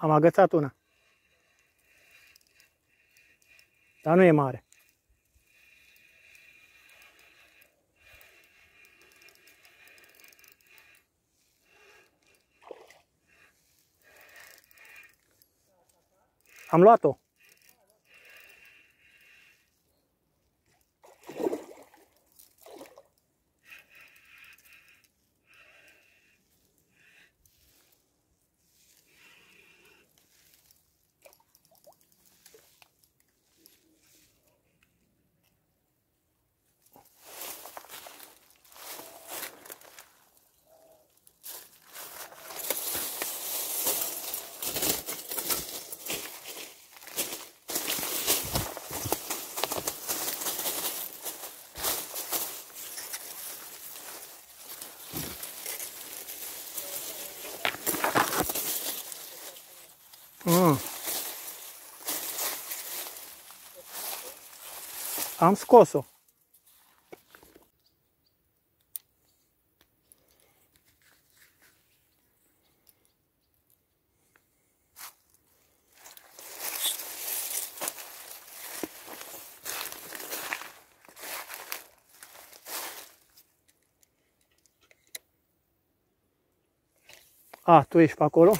Am agățat una. Dar nu e mare. Am luat-o. Mm. Am scos-o. A, tu ești pe acolo?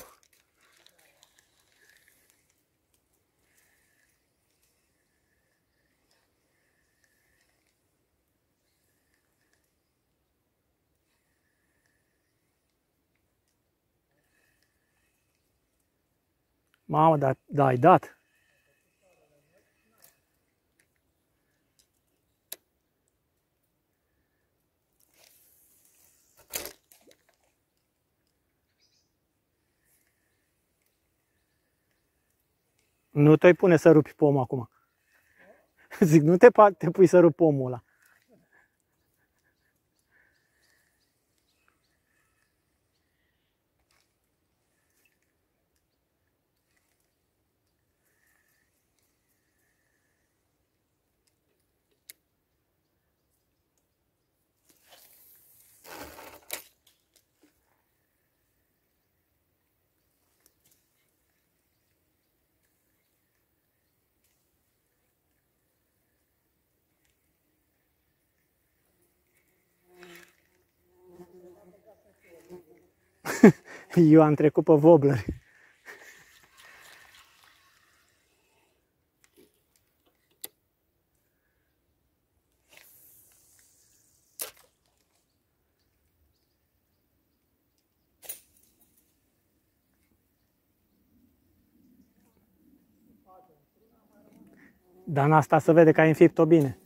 Mamă, dar da, ai dat. Nu te-ai pune să rupi pomul acum. Zic, nu te, te pui să rupi pomul ăla. Eu am trecut pe wobbler. Dar în asta se vede că ai înfipt-o bine.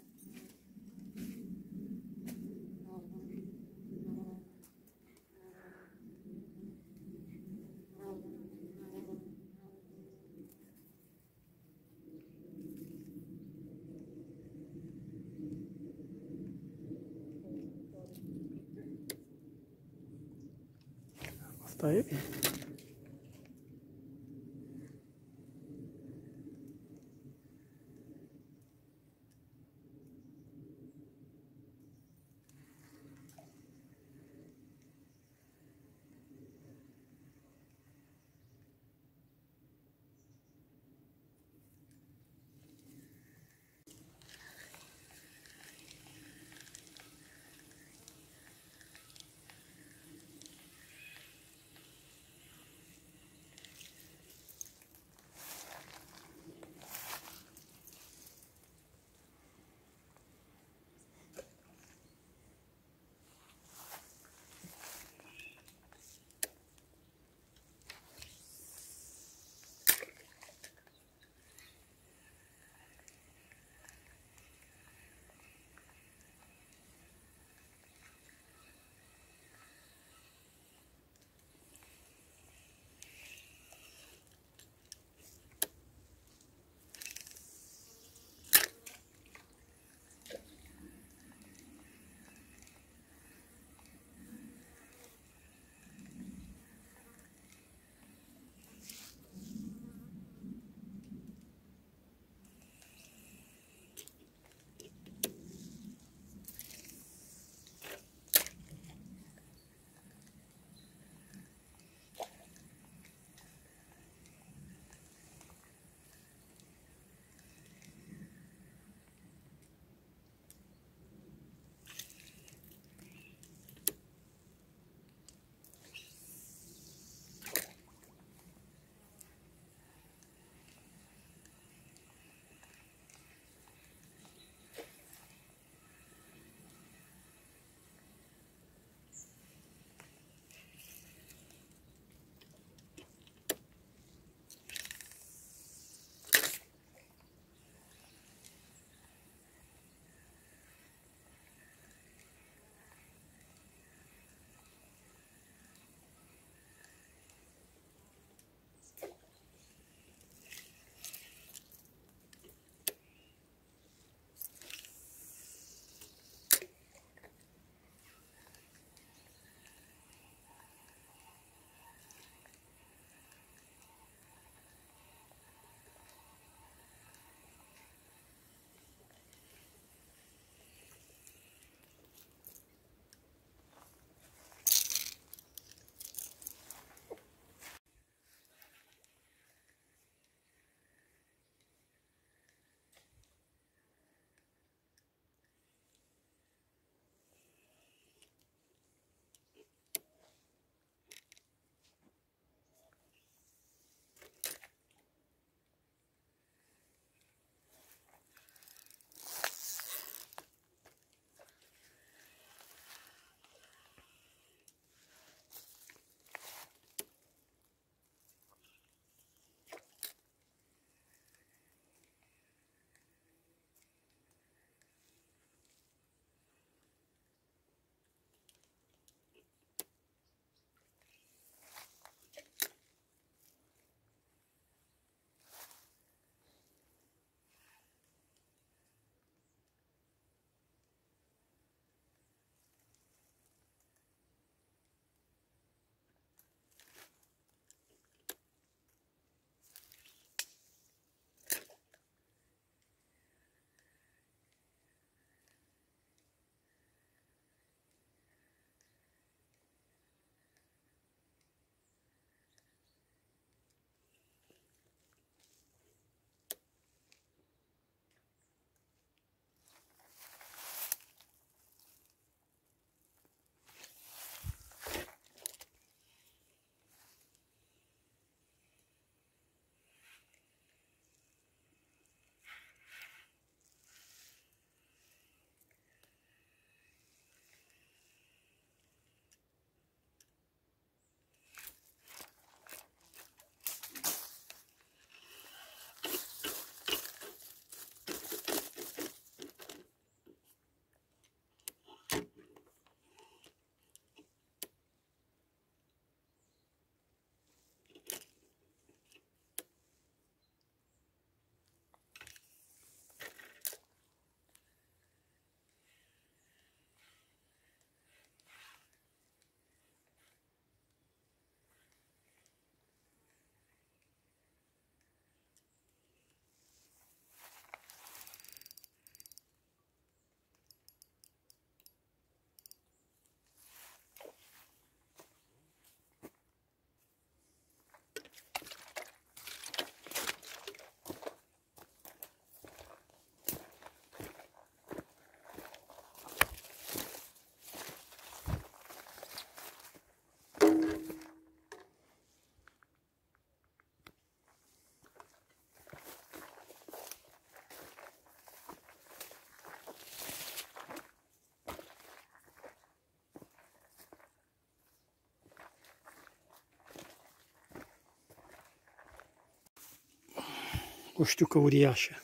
O știucă uriașă.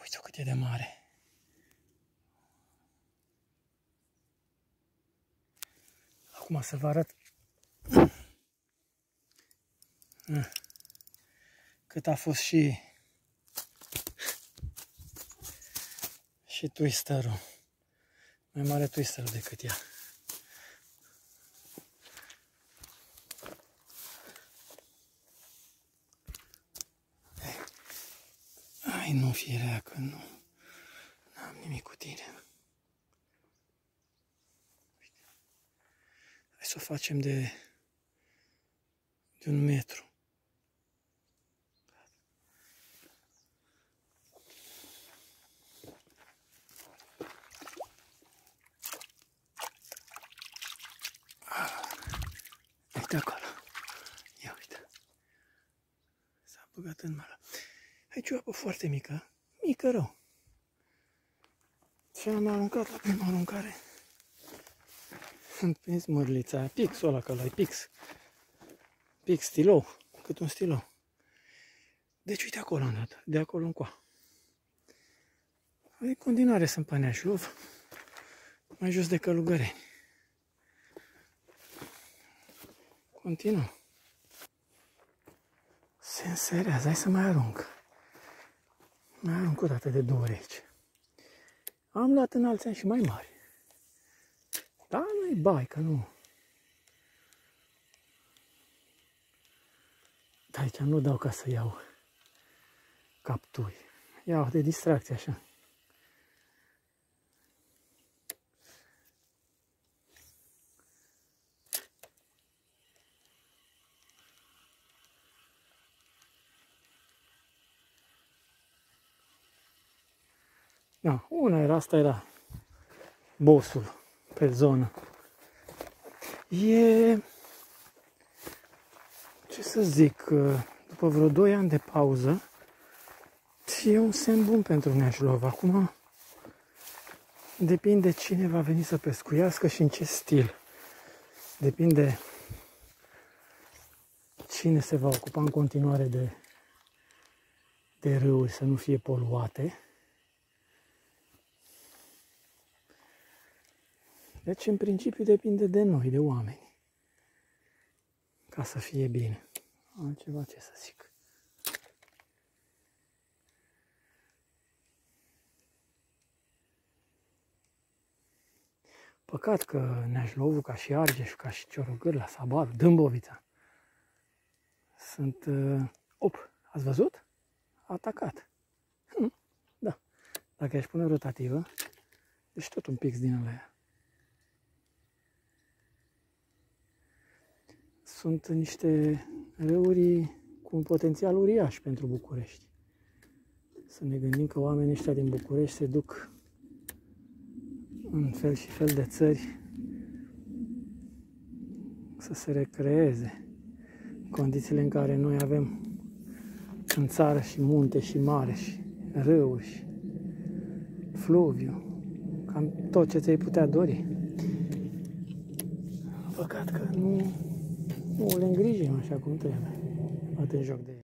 Uite cât e de mare. Acum să vă arăt cât a fost și și twisterul. Mai mare twisterul decât ea. Ai, nu fi rea, că nu. N-am nimic cu tine. Hai să o facem de, de un metru. Uite acolo. Ia uite. S-a băgat în mare. Aici o apă foarte mică. Mică rău. Și am aruncat la prima aruncare. Am prins mărlița aia. Pixul ăla, că l-ai pix. Pix, stilou. Cât un stilou. Deci uite acolo am dat. De acolo încoa. În continuare sunt pe Neașlov. Mai jos de Călugăreni. Continuă. Se înserează. Hai să mai arunc. Mai arunc o dată de două ori aici. Am luat înălțimi și mai mari. Da, nu e bai, că nu. Da, aici nu dau ca să iau capturi. Iau de distracție așa. Da, una era, asta era bossul pe zonă. E, ce să zic, după vreo 2 ani de pauză, e un semn bun pentru Neașlov. Acum depinde cine va veni să pescuiască și în ce stil. Depinde cine se va ocupa în continuare de, de râuri să nu fie poluate Deci, în principiu, depinde de noi, de oameni. Ca să fie bine. Altceva ce să zic. Păcat că Neajlovu, ca și Argeș, ca și Ciorogârla, Sabaru, Dâmbovița, sunt... Uh, op, ați văzut? A atacat. Hm, da. Dacă aș pune rotativă, deci tot un pix din alea. Sunt niște râuri cu un potențial uriaș pentru București. Să ne gândim că oamenii ăștia din București se duc în fel și fel de țări să se recreeze condițiile în care noi avem în țară și munte și mare și râuri și fluviu, cam tot ce ți-ai putea dori. Păcat că nu nu le îngrijim așa cum trebuie. Bate joc de